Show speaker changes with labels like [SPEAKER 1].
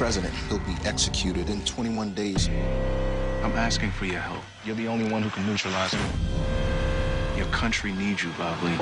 [SPEAKER 1] president. He'll be executed in 21 days.
[SPEAKER 2] I'm asking for your help. You're the only one who can neutralize him. Your country needs you, Bob Lee.